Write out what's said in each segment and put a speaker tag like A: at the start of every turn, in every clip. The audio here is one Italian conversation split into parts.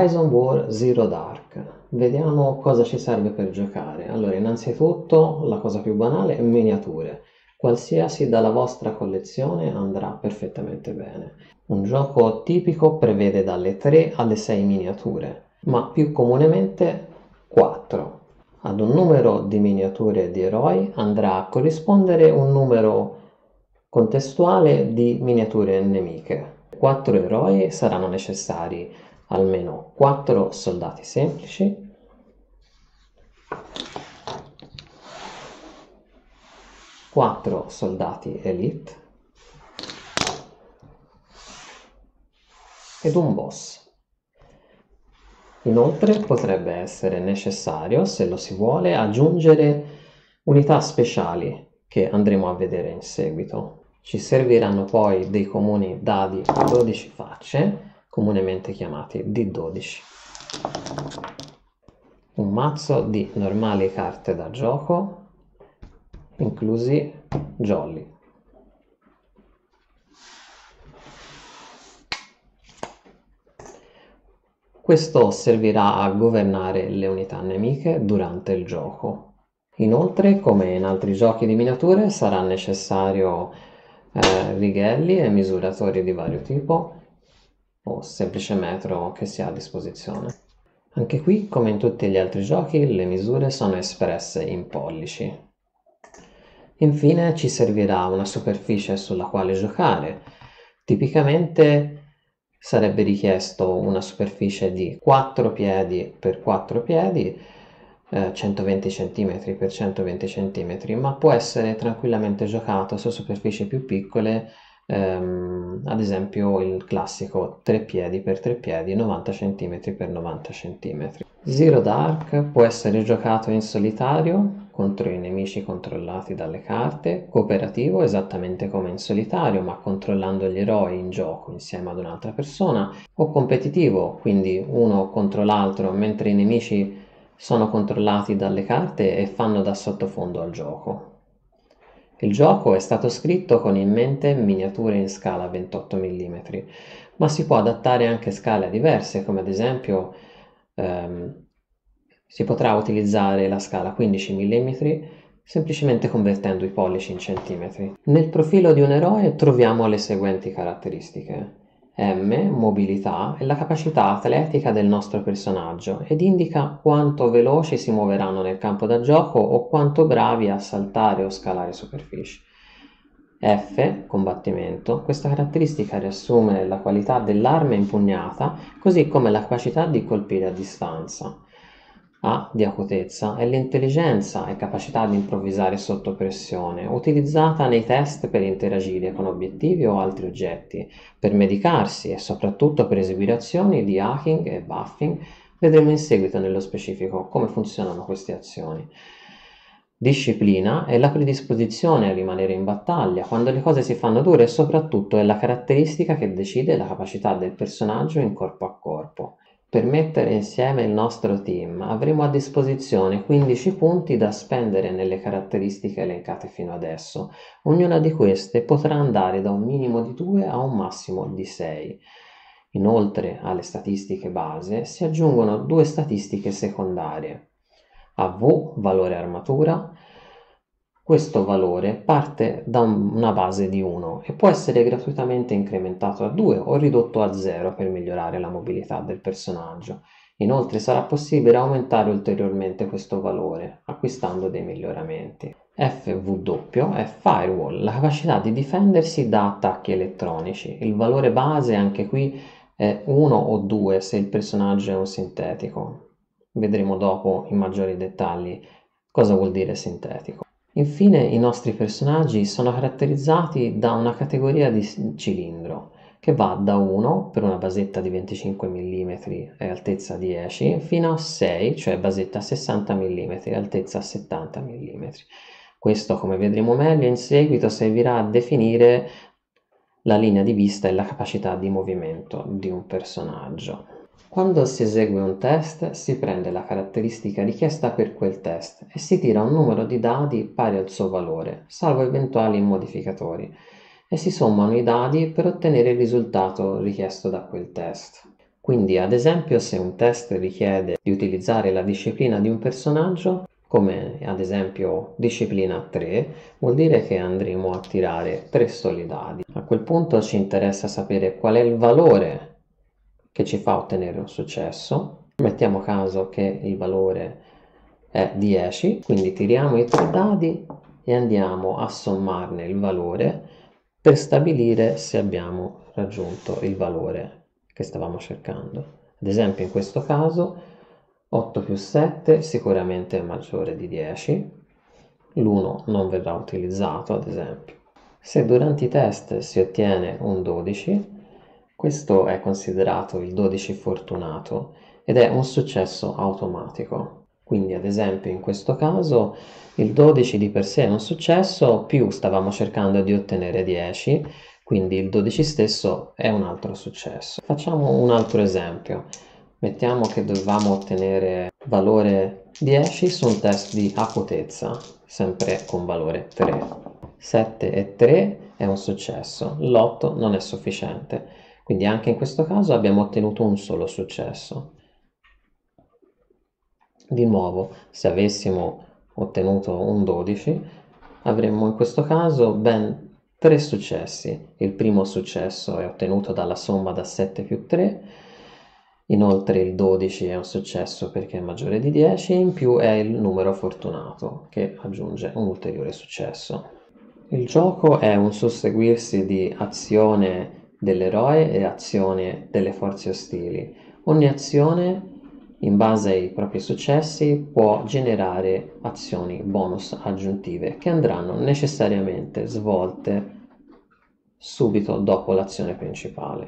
A: Horizon War Zero Dark. Vediamo cosa ci serve per giocare. Allora, innanzitutto la cosa più banale è miniature. Qualsiasi dalla vostra collezione andrà perfettamente bene. Un gioco tipico prevede dalle 3 alle 6 miniature, ma più comunemente 4. Ad un numero di miniature di eroi andrà a corrispondere un numero contestuale di miniature nemiche. 4 eroi saranno necessari almeno 4 soldati semplici, quattro soldati elite ed un boss. Inoltre potrebbe essere necessario, se lo si vuole, aggiungere unità speciali che andremo a vedere in seguito. Ci serviranno poi dei comuni dadi a 12 facce comunemente chiamati D12. Un mazzo di normali carte da gioco, inclusi jolly. Questo servirà a governare le unità nemiche durante il gioco. Inoltre, come in altri giochi di miniature, sarà necessario eh, righelli e misuratori di vario tipo o semplice metro che si ha a disposizione. Anche qui, come in tutti gli altri giochi, le misure sono espresse in pollici. Infine ci servirà una superficie sulla quale giocare. Tipicamente sarebbe richiesto una superficie di 4 piedi per 4 piedi, eh, 120 cm per 120 cm, ma può essere tranquillamente giocato su superfici più piccole ehm, ad esempio il classico 3 piedi per 3 piedi 90 cm per 90 cm. Zero Dark può essere giocato in solitario contro i nemici controllati dalle carte, cooperativo esattamente come in solitario ma controllando gli eroi in gioco insieme ad un'altra persona, o competitivo, quindi uno contro l'altro mentre i nemici sono controllati dalle carte e fanno da sottofondo al gioco. Il gioco è stato scritto con in mente miniature in scala 28 mm, ma si può adattare anche scale diverse, come ad esempio ehm, si potrà utilizzare la scala 15 mm semplicemente convertendo i pollici in centimetri. Nel profilo di un eroe troviamo le seguenti caratteristiche. M, mobilità, è la capacità atletica del nostro personaggio ed indica quanto veloci si muoveranno nel campo da gioco o quanto bravi a saltare o scalare superfici. F, combattimento, questa caratteristica riassume la qualità dell'arma impugnata, così come la capacità di colpire a distanza. A di acutezza è l'intelligenza e capacità di improvvisare sotto pressione, utilizzata nei test per interagire con obiettivi o altri oggetti, per medicarsi e soprattutto per eseguire azioni di hacking e buffing. Vedremo in seguito nello specifico come funzionano queste azioni. Disciplina è la predisposizione a rimanere in battaglia quando le cose si fanno dure e soprattutto è la caratteristica che decide la capacità del personaggio in corpo a corpo. Per mettere insieme il nostro team avremo a disposizione 15 punti da spendere nelle caratteristiche elencate fino adesso. Ognuna di queste potrà andare da un minimo di 2 a un massimo di 6. Inoltre alle statistiche base si aggiungono due statistiche secondarie. AV, valore armatura, questo valore parte da una base di 1 e può essere gratuitamente incrementato a 2 o ridotto a 0 per migliorare la mobilità del personaggio. Inoltre sarà possibile aumentare ulteriormente questo valore acquistando dei miglioramenti. FW è Firewall, la capacità di difendersi da attacchi elettronici. Il valore base anche qui è 1 o 2 se il personaggio è un sintetico. Vedremo dopo in maggiori dettagli cosa vuol dire sintetico. Infine i nostri personaggi sono caratterizzati da una categoria di cilindro che va da 1 per una basetta di 25 mm e altezza 10 fino a 6, cioè basetta 60 mm e altezza 70 mm. Questo, come vedremo meglio in seguito, servirà a definire la linea di vista e la capacità di movimento di un personaggio. Quando si esegue un test si prende la caratteristica richiesta per quel test e si tira un numero di dadi pari al suo valore, salvo eventuali modificatori, e si sommano i dadi per ottenere il risultato richiesto da quel test. Quindi ad esempio se un test richiede di utilizzare la disciplina di un personaggio, come ad esempio disciplina 3, vuol dire che andremo a tirare 3 solidadi. A quel punto ci interessa sapere qual è il valore che ci fa ottenere un successo. Mettiamo caso che il valore è 10, quindi tiriamo i tre dadi e andiamo a sommarne il valore per stabilire se abbiamo raggiunto il valore che stavamo cercando. Ad esempio in questo caso 8 più 7 sicuramente è maggiore di 10, l'1 non verrà utilizzato ad esempio. Se durante i test si ottiene un 12, questo è considerato il 12 fortunato ed è un successo automatico. Quindi ad esempio in questo caso il 12 di per sé è un successo, più stavamo cercando di ottenere 10, quindi il 12 stesso è un altro successo. Facciamo un altro esempio. Mettiamo che dovevamo ottenere valore 10 su un test di acutezza, sempre con valore 3. 7 e 3 è un successo, l'8 non è sufficiente. Quindi anche in questo caso abbiamo ottenuto un solo successo. Di nuovo, se avessimo ottenuto un 12, avremmo in questo caso ben tre successi. Il primo successo è ottenuto dalla somma da 7 più 3, inoltre il 12 è un successo perché è maggiore di 10, in più è il numero fortunato che aggiunge un ulteriore successo. Il gioco è un susseguirsi di azione dell'eroe e azione delle forze ostili. Ogni azione, in base ai propri successi, può generare azioni bonus aggiuntive che andranno necessariamente svolte subito dopo l'azione principale.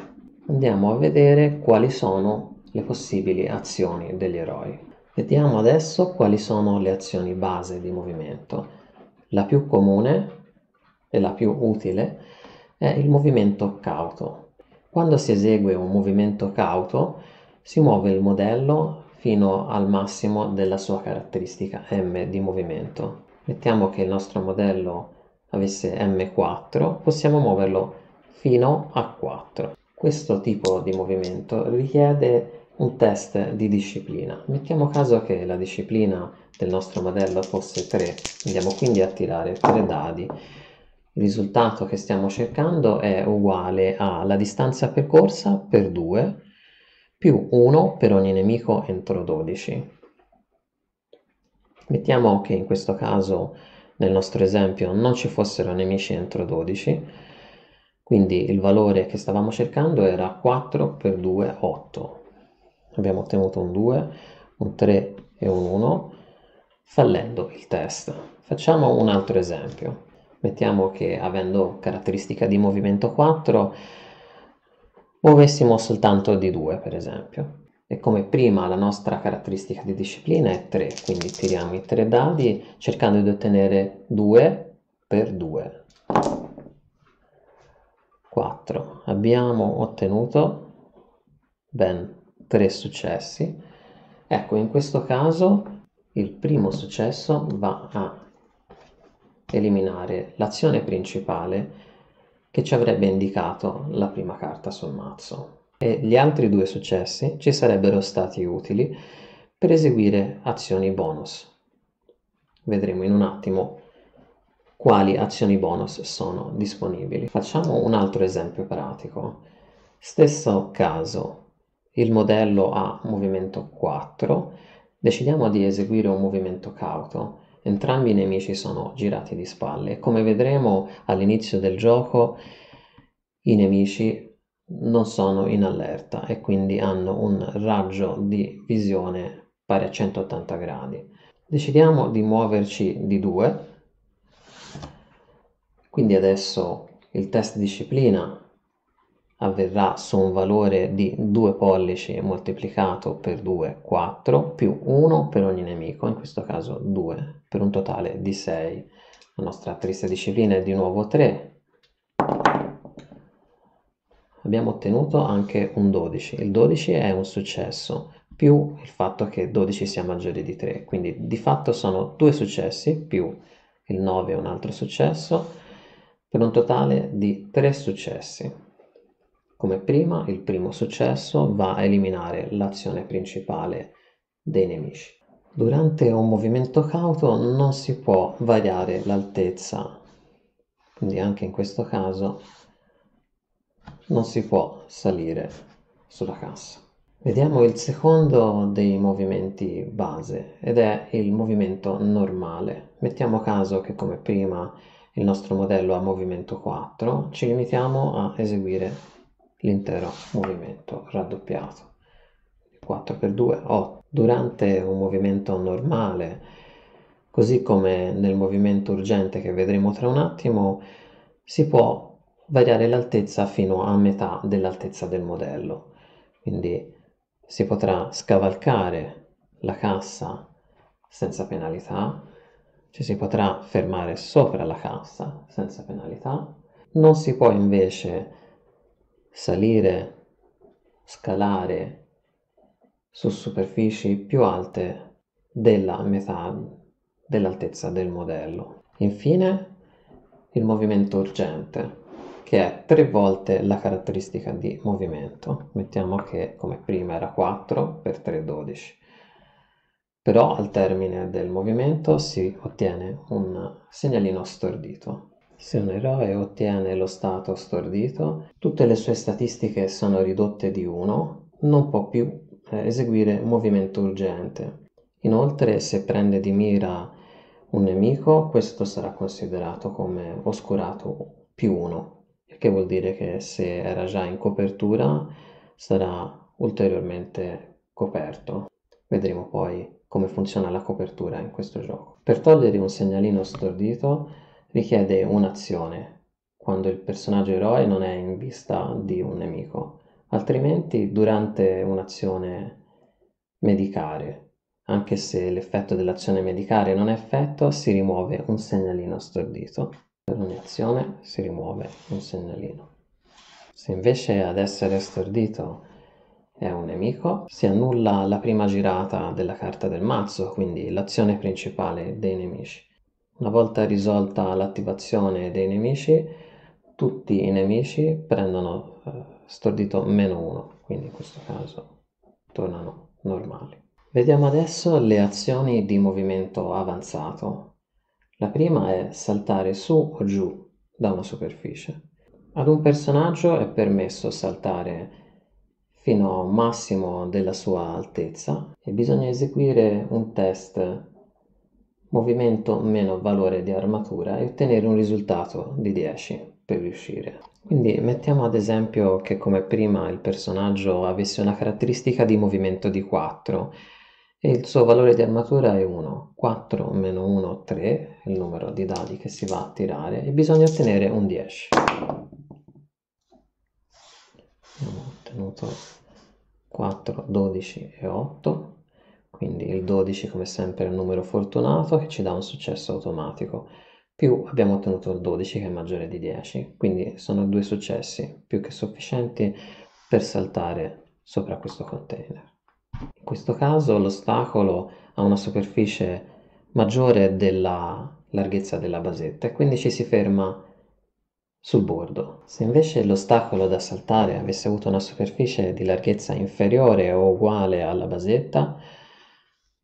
A: Andiamo a vedere quali sono le possibili azioni degli eroi. Vediamo adesso quali sono le azioni base di movimento. La più comune e la più utile è il movimento cauto. Quando si esegue un movimento cauto si muove il modello fino al massimo della sua caratteristica m di movimento. Mettiamo che il nostro modello avesse m4, possiamo muoverlo fino a 4. Questo tipo di movimento richiede un test di disciplina. Mettiamo caso che la disciplina del nostro modello fosse 3, andiamo quindi a tirare 3 dadi il risultato che stiamo cercando è uguale alla distanza percorsa per 2 più 1 per ogni nemico entro 12. Mettiamo che in questo caso, nel nostro esempio, non ci fossero nemici entro 12, quindi il valore che stavamo cercando era 4 per 2, 8. Abbiamo ottenuto un 2, un 3 e un 1, fallendo il test. Facciamo un altro esempio mettiamo che avendo caratteristica di movimento 4 muovessimo soltanto di 2 per esempio. E come prima la nostra caratteristica di disciplina è 3 quindi tiriamo i 3 dadi cercando di ottenere 2 per 2 4 abbiamo ottenuto ben 3 successi. Ecco in questo caso il primo successo va a eliminare l'azione principale che ci avrebbe indicato la prima carta sul mazzo e gli altri due successi ci sarebbero stati utili per eseguire azioni bonus. Vedremo in un attimo quali azioni bonus sono disponibili. Facciamo un altro esempio pratico. Stesso caso, il modello ha movimento 4, decidiamo di eseguire un movimento cauto Entrambi i nemici sono girati di spalle e come vedremo all'inizio del gioco i nemici non sono in allerta e quindi hanno un raggio di visione pari a 180 gradi. Decidiamo di muoverci di 2, quindi adesso il test disciplina avverrà su un valore di 2 pollici moltiplicato per 2, 4, più 1 per ogni nemico, in questo caso 2, per un totale di 6. La nostra triste disciplina è di nuovo 3. Abbiamo ottenuto anche un 12. Il 12 è un successo, più il fatto che 12 sia maggiore di 3. Quindi di fatto sono due successi, più il 9 è un altro successo, per un totale di 3 successi. Come prima, il primo successo va a eliminare l'azione principale dei nemici. Durante un movimento cauto non si può variare l'altezza, quindi anche in questo caso non si può salire sulla cassa. Vediamo il secondo dei movimenti base ed è il movimento normale. Mettiamo caso che come prima il nostro modello ha movimento 4, ci limitiamo a eseguire l'intero movimento raddoppiato. 4 per 2, 8. Durante un movimento normale, così come nel movimento urgente che vedremo tra un attimo, si può variare l'altezza fino a metà dell'altezza del modello. Quindi si potrà scavalcare la cassa senza penalità, ci si potrà fermare sopra la cassa senza penalità, non si può invece salire, scalare su superfici più alte della metà dell'altezza del modello. Infine il movimento urgente che è tre volte la caratteristica di movimento. Mettiamo che come prima era 4 per 3 12. Però al termine del movimento si ottiene un segnalino stordito. Se un eroe ottiene lo stato stordito, tutte le sue statistiche sono ridotte di 1, non può più eh, eseguire movimento urgente. Inoltre, se prende di mira un nemico, questo sarà considerato come oscurato più 1, il che vuol dire che se era già in copertura sarà ulteriormente coperto. Vedremo poi come funziona la copertura in questo gioco. Per togliere un segnalino stordito richiede un'azione quando il personaggio eroe non è in vista di un nemico, altrimenti durante un'azione medicare, anche se l'effetto dell'azione medicare non è effetto, si rimuove un segnalino stordito. Per ogni azione si rimuove un segnalino. Se invece ad essere stordito è un nemico, si annulla la prima girata della carta del mazzo, quindi l'azione principale dei nemici. Una volta risolta l'attivazione dei nemici, tutti i nemici prendono eh, stordito meno 1, quindi in questo caso tornano normali. Vediamo adesso le azioni di movimento avanzato. La prima è saltare su o giù da una superficie. Ad un personaggio è permesso saltare fino a un massimo della sua altezza e bisogna eseguire un test movimento meno valore di armatura e ottenere un risultato di 10 per riuscire. Quindi mettiamo ad esempio che come prima il personaggio avesse una caratteristica di movimento di 4 e il suo valore di armatura è 1. 4 meno 1, 3, il numero di dadi che si va a tirare e bisogna ottenere un 10. Abbiamo ottenuto 4, 12 e 8 quindi il 12 come sempre è un numero fortunato che ci dà un successo automatico, più abbiamo ottenuto il 12 che è maggiore di 10, quindi sono due successi più che sufficienti per saltare sopra questo container. In questo caso l'ostacolo ha una superficie maggiore della larghezza della basetta e quindi ci si ferma sul bordo. Se invece l'ostacolo da saltare avesse avuto una superficie di larghezza inferiore o uguale alla basetta,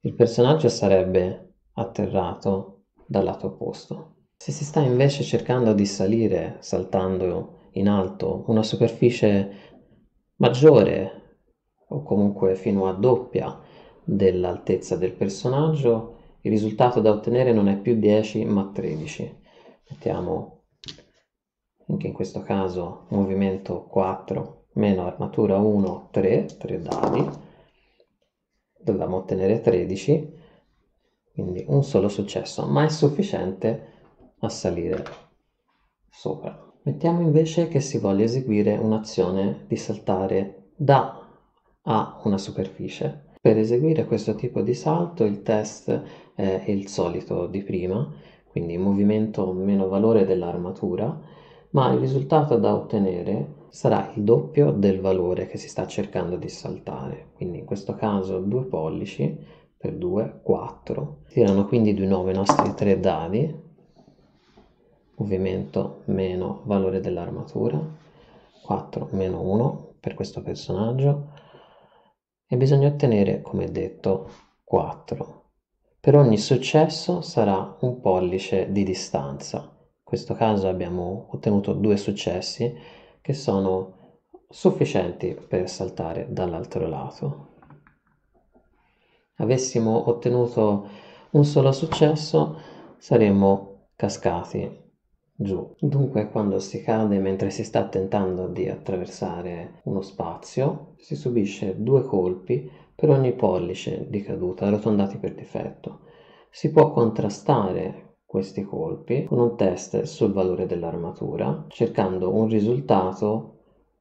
A: il personaggio sarebbe atterrato dal lato opposto. Se si sta invece cercando di salire saltando in alto una superficie maggiore o comunque fino a doppia dell'altezza del personaggio, il risultato da ottenere non è più 10 ma 13. Mettiamo anche in questo caso movimento 4 meno armatura 1, 3, 3 dadi dovevamo ottenere 13, quindi un solo successo, ma è sufficiente a salire sopra. Mettiamo invece che si voglia eseguire un'azione di saltare da a una superficie. Per eseguire questo tipo di salto il test è il solito di prima, quindi movimento meno valore dell'armatura, ma il risultato da ottenere sarà il doppio del valore che si sta cercando di saltare. Quindi in questo caso 2 pollici per 2, 4. Tirano quindi di nuovo i nostri tre dadi, movimento meno valore dell'armatura, 4 meno 1 per questo personaggio e bisogna ottenere, come detto, 4. Per ogni successo sarà un pollice di distanza. In questo caso abbiamo ottenuto due successi che sono sufficienti per saltare dall'altro lato. Avessimo ottenuto un solo successo saremmo cascati giù. Dunque quando si cade mentre si sta tentando di attraversare uno spazio, si subisce due colpi per ogni pollice di caduta arrotondati per difetto. Si può contrastare questi colpi con un test sul valore dell'armatura, cercando un risultato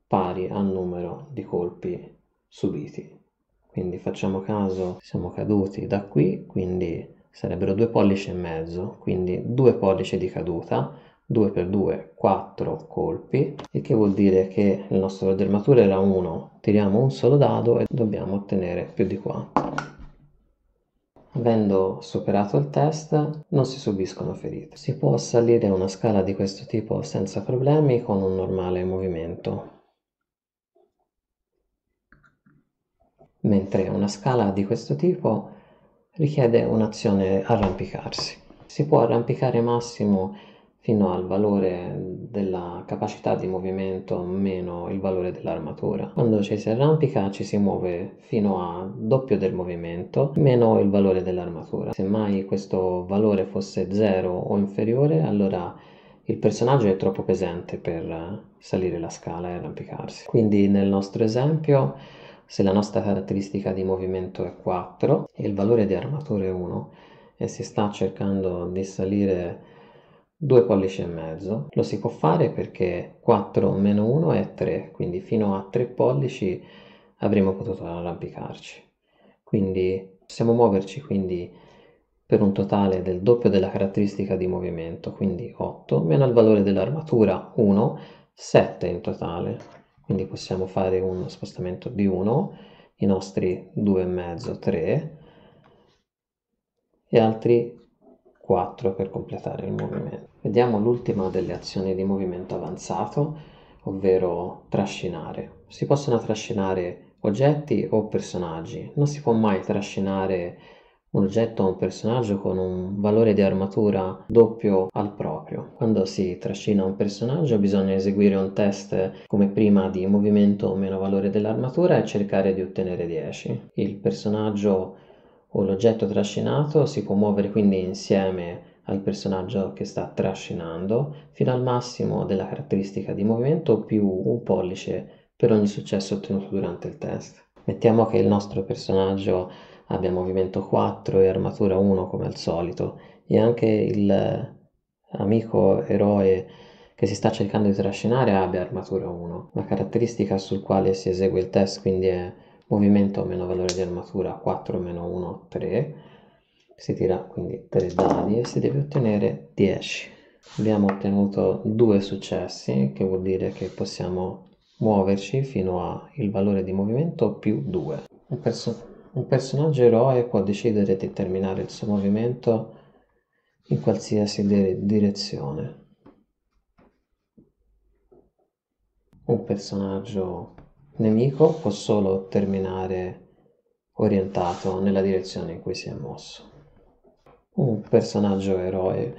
A: pari al numero di colpi subiti. Quindi facciamo caso, siamo caduti da qui, quindi sarebbero due pollici e mezzo, quindi due pollici di caduta, 2 per 2 4 colpi il che vuol dire che il nostro dermatore era 1 tiriamo un solo dado e dobbiamo ottenere più di 4 avendo superato il test non si subiscono ferite. Si può salire una scala di questo tipo senza problemi con un normale movimento. Mentre una scala di questo tipo richiede un'azione arrampicarsi. Si può arrampicare massimo fino al valore della capacità di movimento meno il valore dell'armatura. Quando ci si arrampica ci si muove fino a doppio del movimento meno il valore dell'armatura. Se mai questo valore fosse 0 o inferiore, allora il personaggio è troppo pesante per salire la scala e arrampicarsi. Quindi nel nostro esempio, se la nostra caratteristica di movimento è 4 e il valore di armatura è 1 e si sta cercando di salire 2 pollici e mezzo. Lo si può fare perché 4 meno 1 è 3, quindi fino a 3 pollici avremmo potuto arrampicarci. Quindi possiamo muoverci quindi per un totale del doppio della caratteristica di movimento, quindi 8, meno il valore dell'armatura 1, 7 in totale. Quindi possiamo fare uno spostamento di 1, i nostri 2,5, 3 e altri 4 per completare il movimento. Vediamo l'ultima delle azioni di movimento avanzato, ovvero trascinare. Si possono trascinare oggetti o personaggi, non si può mai trascinare un oggetto o un personaggio con un valore di armatura doppio al proprio. Quando si trascina un personaggio bisogna eseguire un test come prima di movimento o meno valore dell'armatura e cercare di ottenere 10. Il personaggio o l'oggetto trascinato si può muovere quindi insieme al personaggio che sta trascinando fino al massimo della caratteristica di movimento più un pollice per ogni successo ottenuto durante il test. Mettiamo che il nostro personaggio abbia movimento 4 e armatura 1 come al solito e anche il amico eroe che si sta cercando di trascinare abbia armatura 1. La caratteristica sul quale si esegue il test quindi è movimento meno valore di armatura 4 meno 1 3 si tira quindi 3 dadi e si deve ottenere 10 abbiamo ottenuto due successi che vuol dire che possiamo muoverci fino a il valore di movimento più 2 un, perso- un personaggio eroe può decidere di terminare il suo movimento in qualsiasi direzione. Un personaggio nemico può solo terminare orientato nella direzione in cui si è mosso. Un personaggio eroe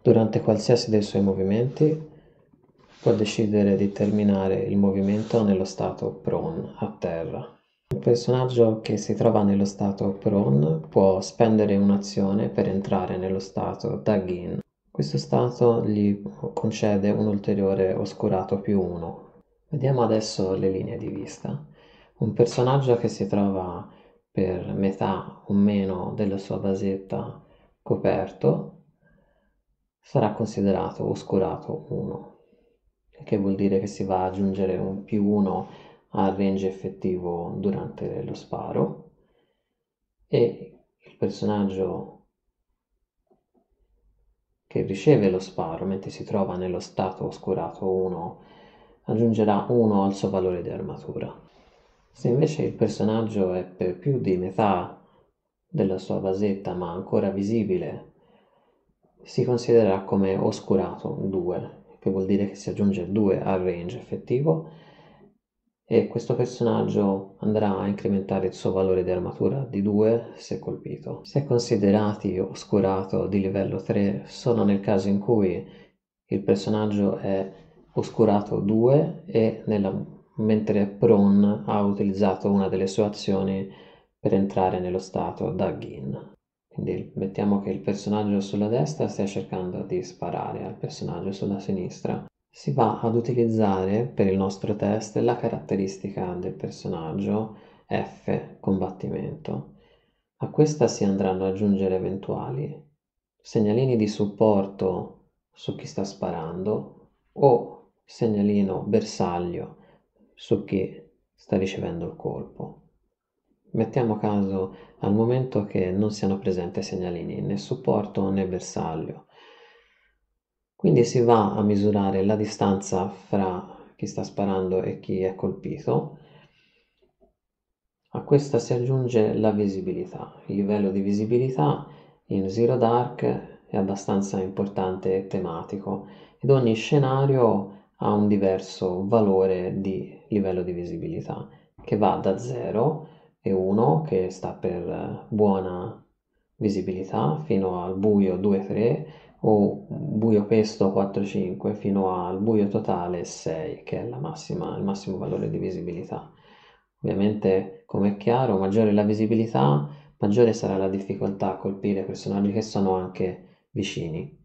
A: durante qualsiasi dei suoi movimenti può decidere di terminare il movimento nello stato prone, a terra. Un personaggio che si trova nello stato prone può spendere un'azione per entrare nello stato Dagin. Questo stato gli concede un ulteriore oscurato più 1 Vediamo adesso le linee di vista. Un personaggio che si trova per metà o meno della sua basetta coperto sarà considerato oscurato 1, che vuol dire che si va ad aggiungere un più 1 al range effettivo durante lo sparo e il personaggio che riceve lo sparo mentre si trova nello stato oscurato 1 aggiungerà 1 al suo valore di armatura. Se invece il personaggio è per più di metà della sua vasetta ma ancora visibile, si considererà come oscurato 2, che vuol dire che si aggiunge 2 al range effettivo e questo personaggio andrà a incrementare il suo valore di armatura di 2 se colpito. Se considerati oscurato di livello 3 sono nel caso in cui il personaggio è oscurato 2 e nella, mentre prone ha utilizzato una delle sue azioni per entrare nello stato Dug In. Quindi mettiamo che il personaggio sulla destra stia cercando di sparare al personaggio sulla sinistra. Si va ad utilizzare per il nostro test la caratteristica del personaggio F, combattimento. A questa si andranno ad aggiungere eventuali segnalini di supporto su chi sta sparando o segnalino bersaglio su chi sta ricevendo il colpo. Mettiamo caso al momento che non siano presenti segnalini né supporto né bersaglio. Quindi si va a misurare la distanza fra chi sta sparando e chi è colpito. A questa si aggiunge la visibilità. Il livello di visibilità in Zero Dark è abbastanza importante e tematico ed ogni scenario ha un diverso valore di livello di visibilità che va da 0 e 1 che sta per buona visibilità fino al buio 2-3 o buio pesto 4-5 fino al buio totale 6 che è massima, il massimo valore di visibilità. Ovviamente come è chiaro maggiore la visibilità maggiore sarà la difficoltà a colpire personaggi che sono anche vicini.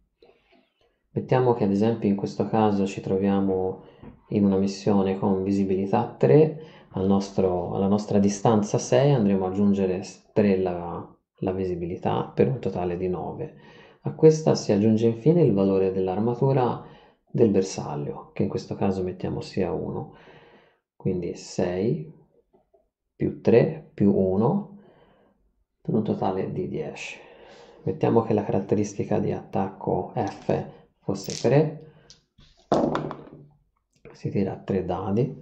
A: Mettiamo che ad esempio in questo caso ci troviamo in una missione con visibilità 3 al nostro, alla nostra distanza 6 andremo ad aggiungere 3 la, la visibilità per un totale di 9. A questa si aggiunge infine il valore dell'armatura del bersaglio, che in questo caso mettiamo sia 1. Quindi 6 più 3 più 1 per un totale di 10. Mettiamo che la caratteristica di attacco F fosse 3, si tira 3 dadi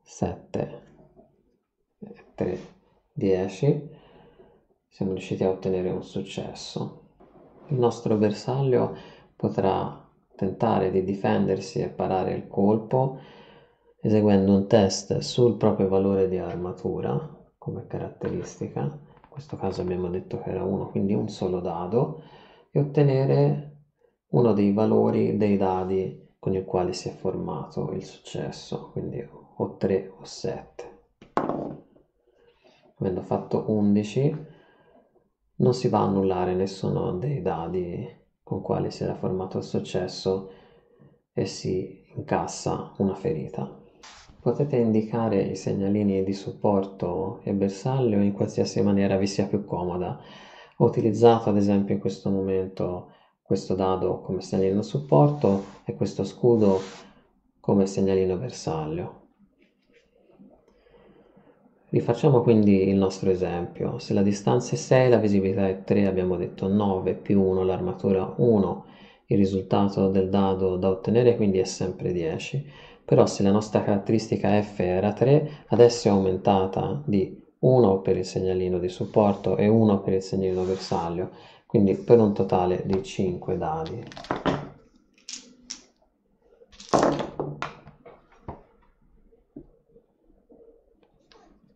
A: 7 3 10 siamo riusciti a ottenere un successo. Il nostro bersaglio potrà tentare di difendersi e parare il colpo eseguendo un test sul proprio valore di armatura come caratteristica. In questo caso abbiamo detto che era 1 quindi un solo dado e ottenere uno dei valori dei dadi con il quale si è formato il successo quindi o 3 o 7 avendo fatto 11 non si va a annullare nessuno dei dadi con quali si era formato il successo e si incassa una ferita. Potete indicare i segnalini di supporto e bersaglio in qualsiasi maniera vi sia più comoda. Ho utilizzato ad esempio in questo momento questo dado come segnalino supporto e questo scudo come segnalino bersaglio Rifacciamo quindi il nostro esempio. Se la distanza è 6, la visibilità è 3, abbiamo detto 9 più 1, l'armatura 1, il risultato del dado da ottenere quindi è sempre 10. Però se la nostra caratteristica F era 3, adesso è aumentata di 1 per il segnalino di supporto e 1 per il segnalino bersaglio, quindi per un totale di 5 dadi.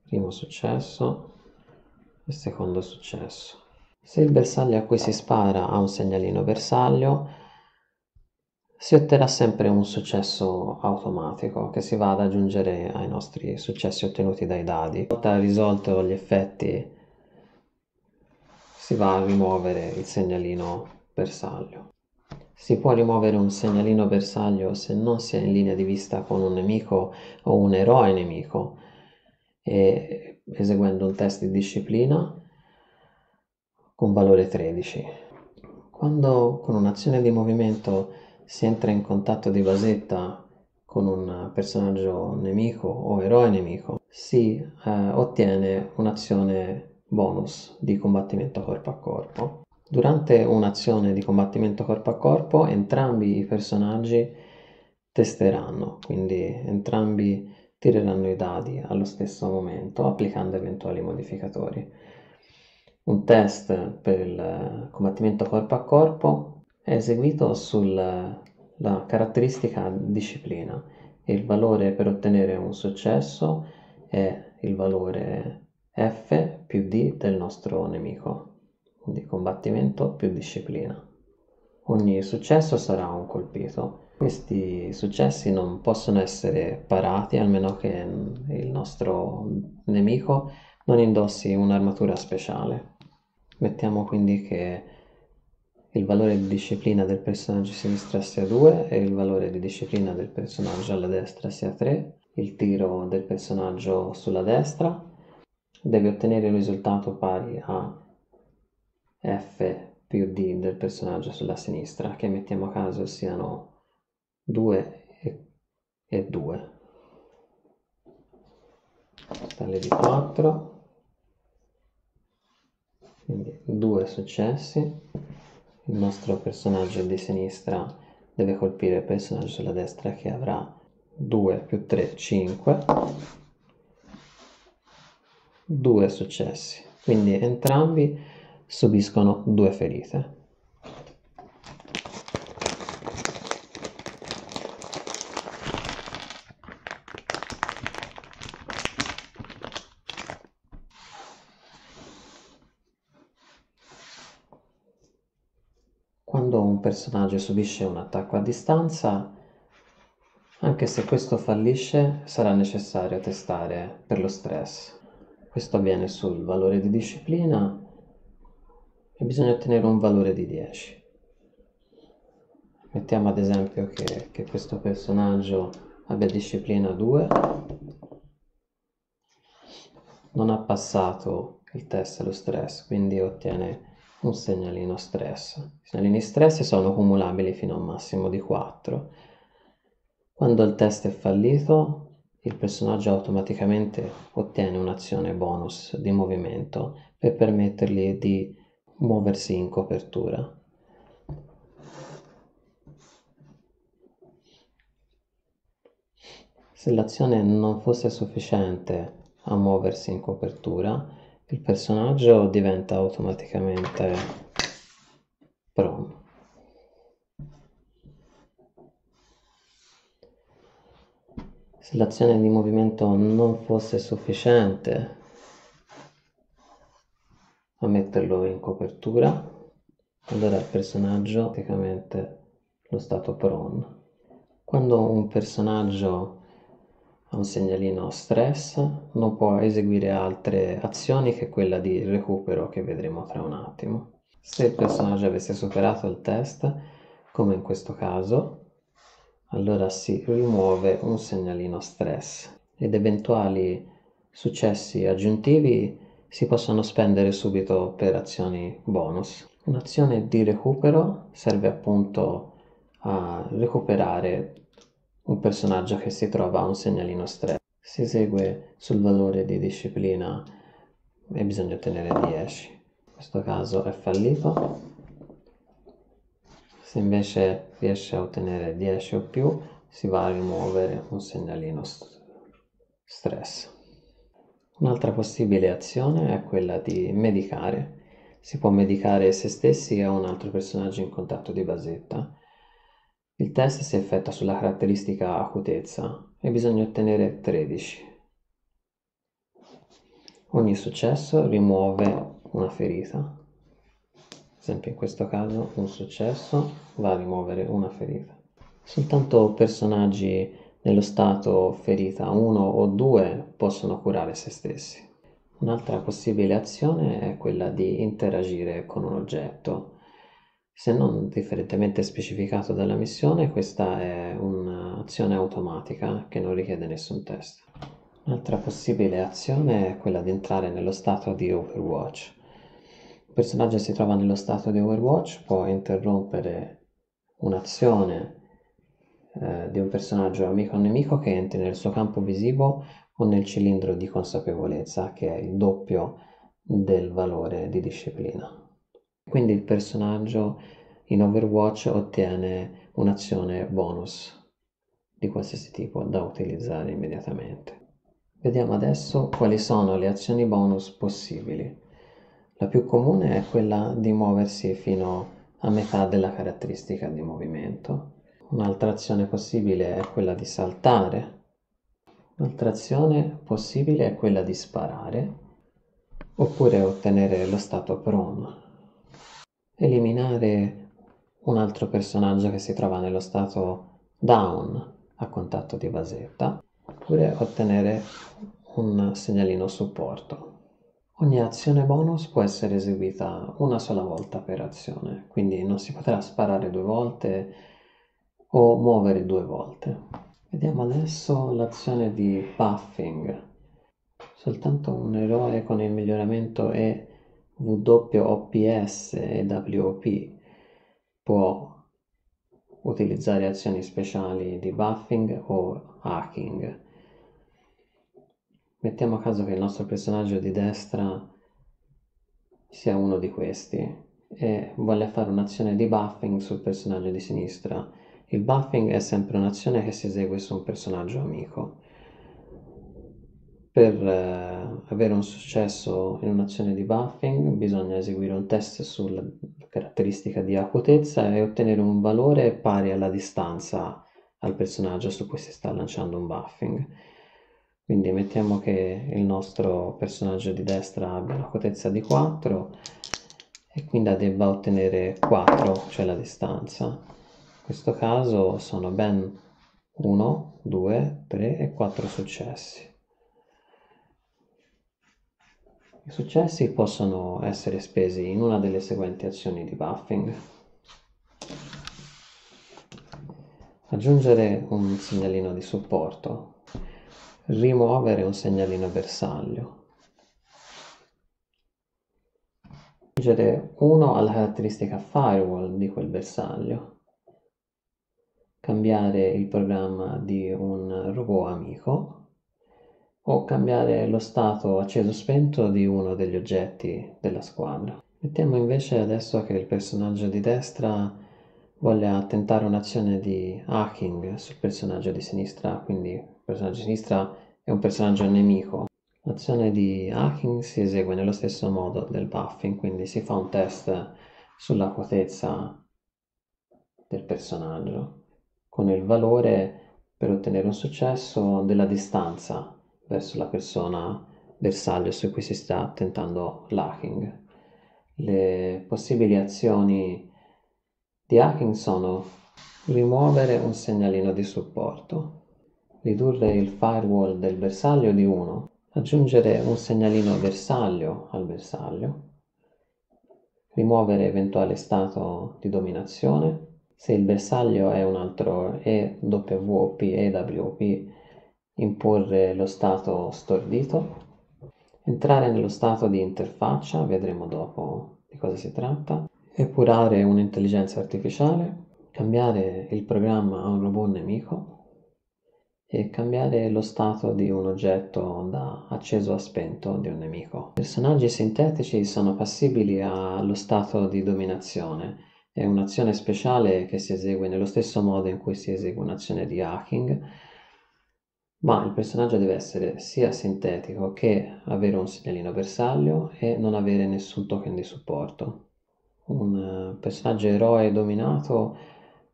A: primo successo e secondo successo. Se il bersaglio a cui si spara ha un segnalino bersaglio, si otterrà sempre un successo automatico che si va ad aggiungere ai nostri successi ottenuti dai dadi. Una volta risolto gli effetti si va a rimuovere il segnalino bersaglio. Si può rimuovere un segnalino bersaglio se non si è in linea di vista con un nemico o un eroe nemico e eseguendo un test di disciplina con valore 13. Quando con un'azione di movimento si entra in contatto di basetta con un personaggio nemico o eroe nemico, si eh, ottiene un'azione bonus di combattimento corpo a corpo. Durante un'azione di combattimento corpo a corpo entrambi i personaggi testeranno, quindi entrambi tireranno i dadi allo stesso momento applicando eventuali modificatori. Un test per il combattimento corpo a corpo è eseguito sul la caratteristica disciplina il valore per ottenere un successo è il valore F più D del nostro nemico, quindi combattimento più disciplina. Ogni successo sarà un colpito. Questi successi non possono essere parati a meno che il nostro nemico non indossi un'armatura speciale. Mettiamo quindi che il valore di disciplina del personaggio sinistra sia 2 e il valore di disciplina del personaggio alla destra sia 3, il tiro del personaggio sulla destra deve ottenere un risultato pari a f più d del personaggio sulla sinistra, che mettiamo a caso siano 2 e 2. Tale di 4 quindi due successi. Il nostro personaggio di sinistra deve colpire il personaggio sulla destra che avrà 2 più 3 5 due successi quindi entrambi subiscono due ferite Quando un personaggio subisce un attacco a distanza, anche se questo fallisce, sarà necessario testare per lo stress. Questo avviene sul valore di disciplina e bisogna ottenere un valore di 10. Mettiamo ad esempio che, che questo personaggio abbia disciplina 2, non ha passato il test allo stress, quindi ottiene un segnalino stress. I segnalini stress sono cumulabili fino a un massimo di 4. Quando il test è fallito, il personaggio automaticamente ottiene un'azione bonus di movimento per permettergli di muoversi in copertura. Se l'azione non fosse sufficiente a muoversi in copertura, il personaggio diventa automaticamente prone. Se l'azione di movimento non fosse sufficiente a metterlo in copertura, allora il personaggio praticamente lo stato prone. Quando un personaggio ha un segnalino stress, non può eseguire altre azioni che quella di recupero che vedremo tra un attimo. Se il personaggio avesse superato il test, come in questo caso, allora si rimuove un segnalino stress ed eventuali successi aggiuntivi si possono spendere subito per azioni bonus. Un'azione di recupero serve appunto a recuperare un personaggio che si trova a un segnalino stress. Si esegue sul valore di disciplina e bisogna ottenere 10. In questo caso è fallito. Se invece riesce a ottenere 10 o più, si va a rimuovere un segnalino stress. Un'altra possibile azione è quella di medicare. Si può medicare se stessi o un altro personaggio in contatto di basetta. Il test si effettua sulla caratteristica acutezza e bisogna ottenere 13. Ogni successo rimuove una ferita. Esempio in questo caso un successo va a rimuovere una ferita. Soltanto personaggi nello stato ferita 1 o 2 possono curare se stessi. Un'altra possibile azione è quella di interagire con un oggetto se non differentemente specificato dalla missione, questa è un'azione automatica che non richiede nessun test. Un'altra possibile azione è quella di entrare nello stato di Overwatch. Personaggio si trova nello stato di Overwatch, può interrompere un'azione eh, di un personaggio amico o nemico che entri nel suo campo visivo o nel cilindro di consapevolezza, che è il doppio del valore di disciplina. Quindi il personaggio in Overwatch ottiene un'azione bonus di qualsiasi tipo da utilizzare immediatamente. Vediamo adesso quali sono le azioni bonus possibili. La più comune è quella di muoversi fino a metà della caratteristica di movimento. Un'altra azione possibile è quella di saltare. Un'altra azione possibile è quella di sparare oppure ottenere lo stato prone. Eliminare un altro personaggio che si trova nello stato down a contatto di vasetta oppure ottenere un segnalino supporto. Ogni azione bonus può essere eseguita una sola volta per azione, quindi non si potrà sparare due volte o muovere due volte. Vediamo adesso l'azione di buffing. Soltanto un eroe con il miglioramento EWOPS e WOP può utilizzare azioni speciali di buffing o hacking. Mettiamo a caso che il nostro personaggio di destra sia uno di questi e vuole fare un'azione di buffing sul personaggio di sinistra il buffing è sempre un'azione che si esegue su un personaggio amico. Per eh, avere un successo in un'azione di buffing bisogna eseguire un test sulla caratteristica di acutezza e ottenere un valore pari alla distanza al personaggio su cui si sta lanciando un buffing. Quindi mettiamo che il nostro personaggio di destra abbia un'acutezza di 4 e quindi debba ottenere 4, cioè la distanza questo caso sono ben 1, 2, 3 e 4 successi. I successi possono essere spesi in una delle seguenti azioni di buffing. Aggiungere un segnalino di supporto. Rimuovere un segnalino bersaglio. Aggiungere 1 alla caratteristica firewall di quel bersaglio cambiare il programma di un robot amico o cambiare lo stato acceso spento di uno degli oggetti della squadra. Mettiamo invece adesso che il personaggio di destra voglia tentare un'azione di hacking sul personaggio di sinistra, quindi personaggio di sinistra è un personaggio nemico. L'azione di hacking si esegue nello stesso modo del buffing, quindi si fa un test sull'acutezza del personaggio con il valore per ottenere un successo della distanza verso la persona bersaglio su cui si sta tentando l'hacking. Le possibili azioni di hacking sono rimuovere un segnalino di supporto, ridurre il firewall del bersaglio di 1, aggiungere un segnalino bersaglio al bersaglio, rimuovere eventuale stato di dominazione, se il bersaglio è un altro EWP, EWP, imporre lo stato stordito, entrare nello stato di interfaccia, vedremo dopo di cosa si tratta, epurare un'intelligenza artificiale, cambiare il programma a un robot nemico e cambiare lo stato di un oggetto da acceso a spento di un nemico. I personaggi sintetici sono passibili allo stato di dominazione è un'azione speciale che si esegue nello stesso modo in cui si esegue un'azione di hacking, ma il personaggio deve essere sia sintetico che avere un segnalino bersaglio e non avere nessun token di supporto. Un eh, personaggio eroe dominato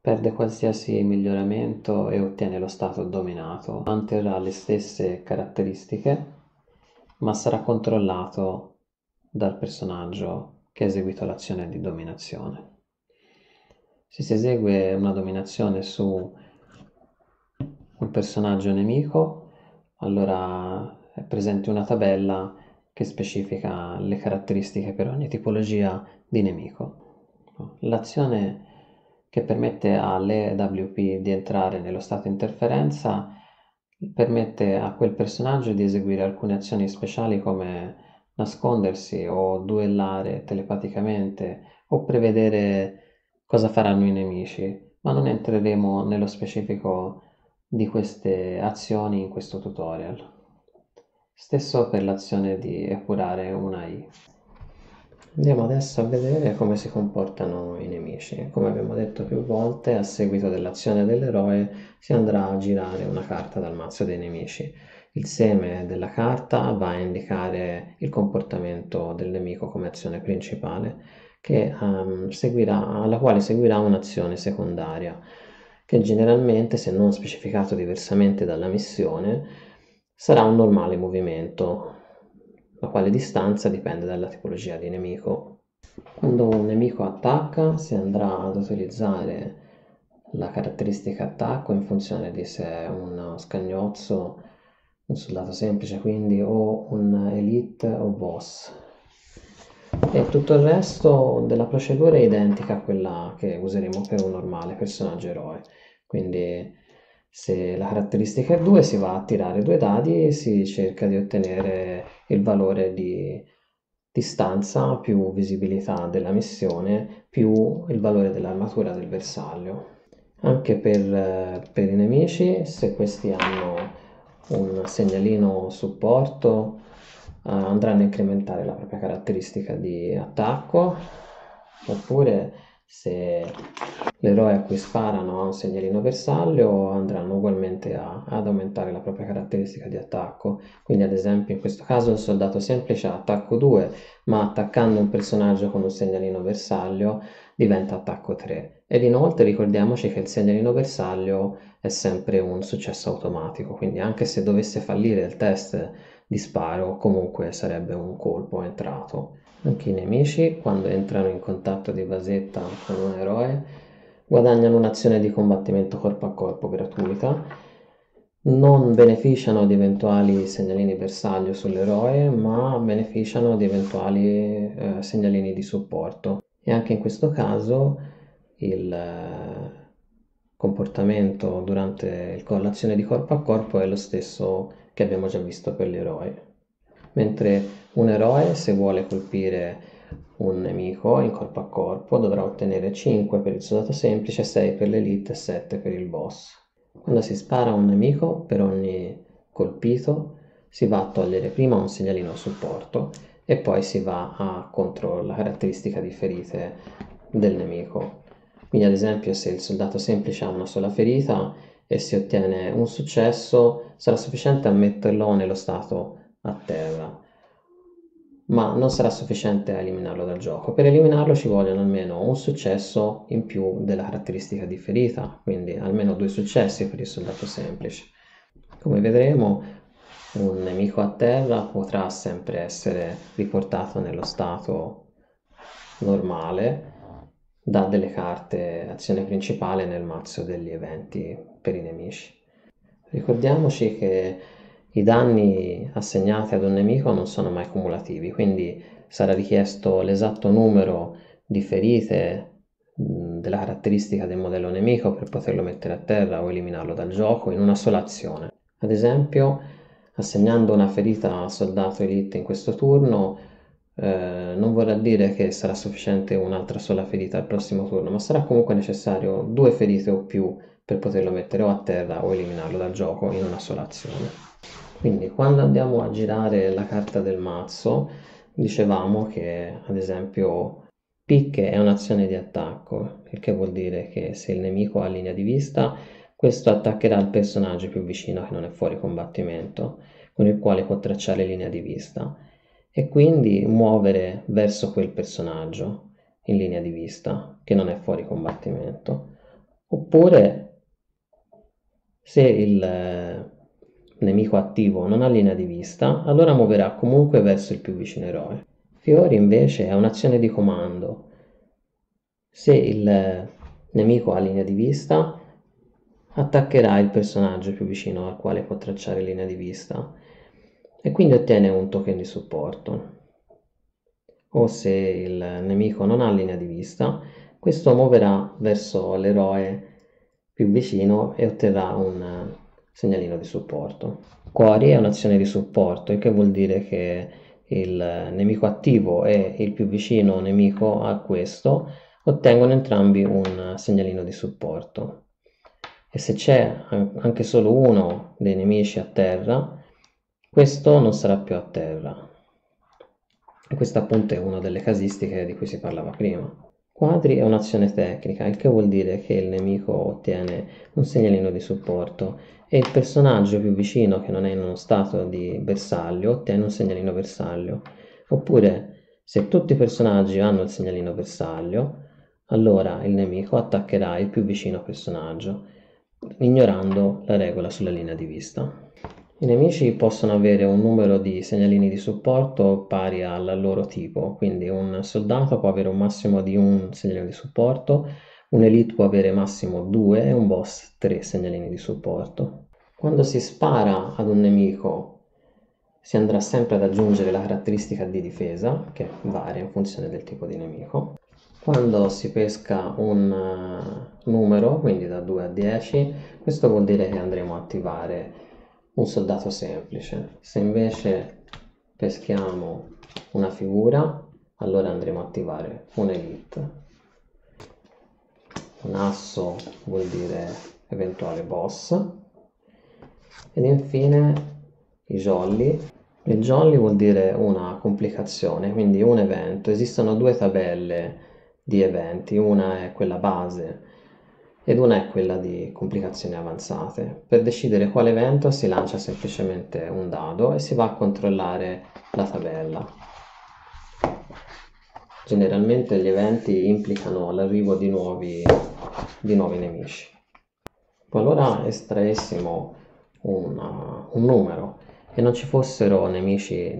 A: perde qualsiasi miglioramento e ottiene lo stato dominato. Manterrà le stesse caratteristiche, ma sarà controllato dal personaggio che ha eseguito l'azione di dominazione. Se si esegue una dominazione su un personaggio nemico, allora è presente una tabella che specifica le caratteristiche per ogni tipologia di nemico. L'azione che permette all'EWP di entrare nello stato interferenza permette a quel personaggio di eseguire alcune azioni speciali come nascondersi o duellare telepaticamente o prevedere cosa faranno i nemici, ma non entreremo nello specifico di queste azioni in questo tutorial. Stesso per l'azione di epurare una I. Andiamo adesso a vedere come si comportano i nemici. Come abbiamo detto più volte, a seguito dell'azione dell'eroe si andrà a girare una carta dal mazzo dei nemici. Il seme della carta va a indicare il comportamento del nemico come azione principale che, um, seguirà, alla quale seguirà un'azione secondaria. che generalmente, se non specificato diversamente dalla missione, sarà un normale movimento, la quale distanza dipende dalla tipologia di nemico. Quando un nemico attacca si andrà ad utilizzare la caratteristica attacco in funzione di se è uno scagnozzo, un soldato semplice quindi o un elite o boss. E tutto il resto della procedura è identica a quella che useremo per un normale personaggio eroe. Quindi se la caratteristica è 2 si va a tirare due dadi e si cerca di ottenere il valore di distanza più visibilità della missione più il valore dell'armatura del bersaglio. Anche per, per i nemici, se questi hanno un segnalino supporto, eh, andranno a incrementare la propria caratteristica di attacco, oppure se l'eroe a cui sparano ha un segnalino bersaglio andranno ugualmente a, ad aumentare la propria caratteristica di attacco. Quindi ad esempio in questo caso il soldato semplice ha attacco 2 ma attaccando un personaggio con un segnalino bersaglio diventa attacco 3 ed inoltre ricordiamoci che il segnalino bersaglio è sempre un successo automatico quindi anche se dovesse fallire il test di sparo comunque sarebbe un colpo entrato anche i nemici, quando entrano in contatto di basetta con un eroe, guadagnano un'azione di combattimento corpo a corpo gratuita, non beneficiano di eventuali segnalini bersaglio sull'eroe, ma beneficiano di eventuali eh, segnalini di supporto. E anche in questo caso il eh, comportamento durante l'azione di corpo a corpo è lo stesso che abbiamo già visto per l'eroe mentre un eroe se vuole colpire un nemico in corpo a corpo dovrà ottenere 5 per il soldato semplice, 6 per l'elite e 7 per il boss. Quando si spara un nemico, per ogni colpito si va a togliere prima un segnalino a supporto e poi si va a contro la caratteristica di ferite del nemico. Quindi ad esempio se il soldato semplice ha una sola ferita e si ottiene un successo, sarà sufficiente a metterlo nello stato a terra ma non sarà sufficiente a eliminarlo dal gioco. Per eliminarlo ci vogliono almeno un successo in più della caratteristica di ferita, quindi almeno due successi per il soldato semplice. Come vedremo, un nemico a terra potrà sempre essere riportato nello stato normale da delle carte azione principale nel mazzo degli eventi per i nemici. Ricordiamoci che i danni assegnati ad un nemico non sono mai cumulativi, quindi sarà richiesto l'esatto numero di ferite della caratteristica del modello nemico per poterlo mettere a terra o eliminarlo dal gioco in una sola azione. Ad esempio, assegnando una ferita a soldato elite in questo turno, eh, non vorrà dire che sarà sufficiente un'altra sola ferita al prossimo turno, ma sarà comunque necessario due ferite o più per poterlo mettere o a terra o eliminarlo dal gioco in una sola azione. Quindi quando andiamo a girare la carta del mazzo, dicevamo che ad esempio picche è un'azione di attacco, il che vuol dire che se il nemico ha linea di vista, questo attaccherà il personaggio più vicino che non è fuori combattimento, con il quale può tracciare linea di vista e quindi muovere verso quel personaggio in linea di vista che non è fuori combattimento. Oppure se il nemico attivo non ha linea di vista, allora muoverà comunque verso il più vicino eroe. Fiori invece è un'azione di comando. Se il nemico ha linea di vista, attaccherà il personaggio più vicino al quale può tracciare linea di vista e quindi ottiene un token di supporto. O se il nemico non ha linea di vista, questo muoverà verso l'eroe più vicino e otterrà un segnalino di supporto. Query è un'azione di supporto, il che vuol dire che il nemico attivo e il più vicino nemico a questo ottengono entrambi un segnalino di supporto. E se c'è anche solo uno dei nemici a terra, questo non sarà più a terra. E questa appunto è una delle casistiche di cui si parlava prima. Quadri è un'azione tecnica, il che vuol dire che il nemico ottiene un segnalino di supporto e il personaggio più vicino che non è in uno stato di bersaglio ottiene un segnalino bersaglio. Oppure, se tutti i personaggi hanno il segnalino bersaglio, allora il nemico attaccherà il più vicino personaggio, ignorando la regola sulla linea di vista. I nemici possono avere un numero di segnalini di supporto pari al loro tipo, quindi un soldato può avere un massimo di un segnalino di supporto, un elite può avere massimo due e un boss tre segnalini di supporto. Quando si spara ad un nemico si andrà sempre ad aggiungere la caratteristica di difesa, che varia in funzione del tipo di nemico. Quando si pesca un uh, numero, quindi da 2 a 10, questo vuol dire che andremo a attivare un soldato semplice. Se invece peschiamo una figura, allora andremo a attivare un elite. Un asso vuol dire eventuale boss. Ed infine i jolly il jolly vuol dire una complicazione, quindi un evento. Esistono due tabelle di eventi, una è quella base ed una è quella di complicazioni avanzate. Per decidere quale evento si lancia semplicemente un dado e si va a controllare la tabella. Generalmente gli eventi implicano l'arrivo di nuovi, di nuovi nemici. Qualora estraessimo una, un numero e non ci fossero nemici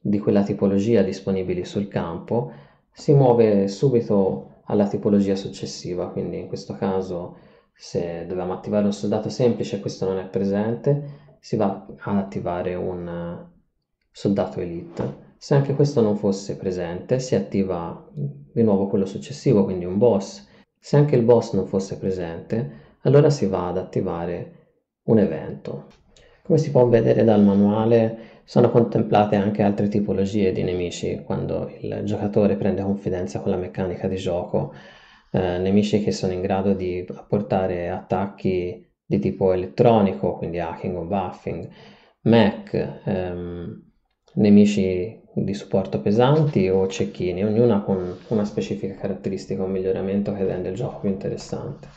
A: di quella tipologia disponibili sul campo, si muove subito alla tipologia successiva, quindi in questo caso se dobbiamo attivare un soldato semplice e questo non è presente, si va ad attivare un soldato elite. Se anche questo non fosse presente, si attiva di nuovo quello successivo, quindi un boss. Se anche il boss non fosse presente, allora si va ad attivare un evento. Come si può vedere dal manuale, sono contemplate anche altre tipologie di nemici quando il giocatore prende confidenza con la meccanica di gioco, eh, nemici che sono in grado di apportare attacchi di tipo elettronico, quindi hacking o buffing, mech, ehm, nemici di supporto pesanti o cecchini, ognuna con una specifica caratteristica o miglioramento che rende il gioco più interessante.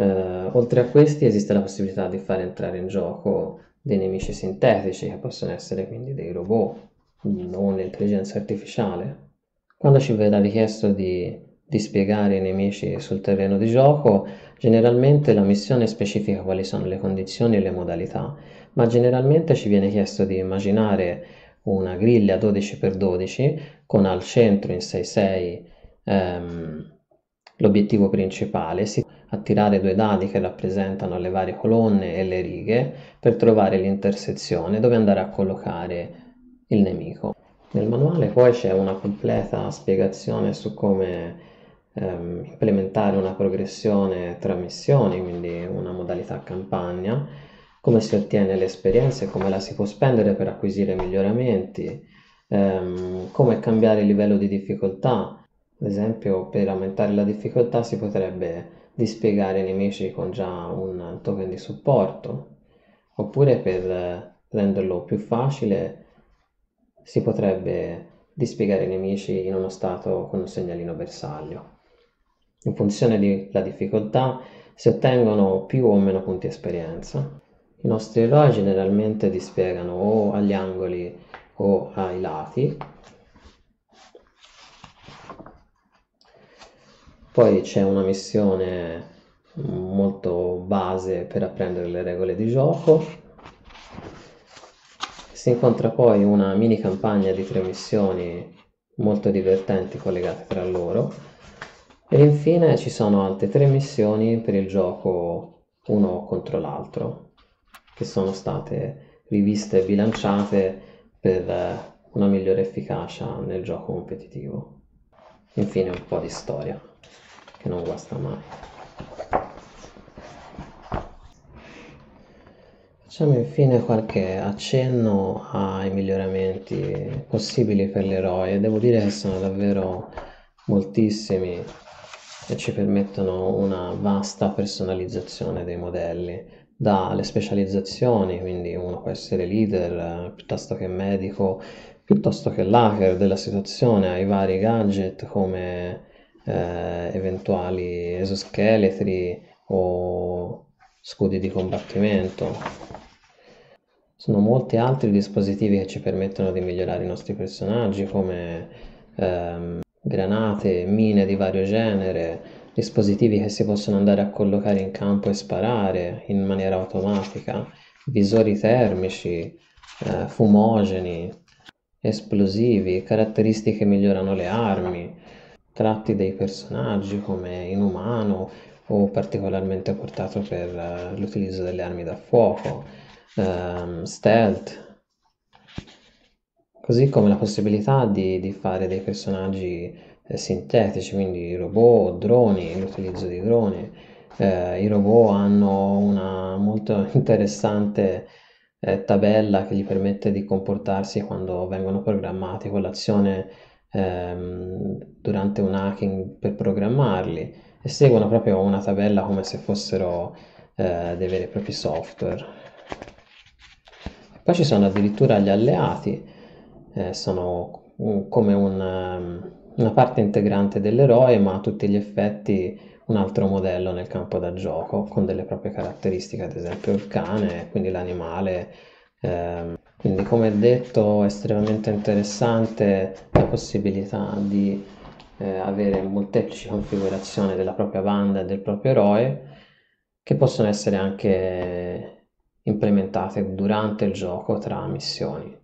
A: Eh, oltre a questi esiste la possibilità di fare entrare in gioco dei nemici sintetici, che possono essere quindi dei robot o un'intelligenza artificiale. Quando ci verrà richiesto di, di spiegare i nemici sul terreno di gioco, generalmente la missione specifica quali sono le condizioni e le modalità, ma generalmente ci viene chiesto di immaginare una griglia 12x12 con al centro in 6-6 ehm, l'obiettivo principale. Si attirare due dadi che rappresentano le varie colonne e le righe per trovare l'intersezione dove andare a collocare il nemico. Nel manuale poi c'è una completa spiegazione su come ehm, implementare una progressione tra missioni, quindi una modalità campagna, come si ottiene l'esperienza e come la si può spendere per acquisire miglioramenti, ehm, come cambiare il livello di difficoltà. Ad esempio, per aumentare la difficoltà si potrebbe dispiegare i nemici con già un token di supporto, oppure per renderlo più facile si potrebbe dispiegare i nemici in uno stato con un segnalino bersaglio. In funzione della difficoltà si ottengono più o meno punti esperienza. I nostri eroi generalmente dispiegano o agli angoli o ai lati Poi c'è una missione molto base per apprendere le regole di gioco. Si incontra poi una mini campagna di tre missioni molto divertenti collegate tra loro. Ed infine ci sono altre tre missioni per il gioco uno contro l'altro, che sono state riviste e bilanciate per una migliore efficacia nel gioco competitivo. Infine un po' di storia che non guasta mai. Facciamo infine qualche accenno ai miglioramenti possibili per l'eroe. Devo dire che sono davvero moltissimi e ci permettono una vasta personalizzazione dei modelli dalle specializzazioni, quindi uno può essere leader piuttosto che medico, piuttosto che l'hacker della situazione, ai vari gadget come eh, eventuali esoscheletri o scudi di combattimento. Sono molti altri dispositivi che ci permettono di migliorare i nostri personaggi come ehm, granate, mine di vario genere, dispositivi che si possono andare a collocare in campo e sparare in maniera automatica, visori termici, eh, fumogeni, esplosivi, caratteristiche che migliorano le armi, tratti dei personaggi come inumano o particolarmente portato per eh, l'utilizzo delle armi da fuoco, ehm, stealth, così come la possibilità di, di fare dei personaggi eh, sintetici, quindi robot, droni, l'utilizzo di droni. Eh, I robot hanno una molto interessante eh, tabella che gli permette di comportarsi quando vengono programmati con l'azione ehm, durante un hacking per programmarli e seguono proprio una tabella come se fossero eh, dei veri e propri software. Poi ci sono addirittura gli alleati, eh, sono come un, ehm, una parte integrante dell'eroe, ma a tutti gli effetti un altro modello nel campo da gioco, con delle proprie caratteristiche, ad esempio il cane, quindi l'animale. ehm, quindi, come detto, è estremamente interessante la possibilità di eh, avere molteplici configurazioni della propria banda e del proprio eroe, che possono essere anche implementate durante il gioco tra missioni.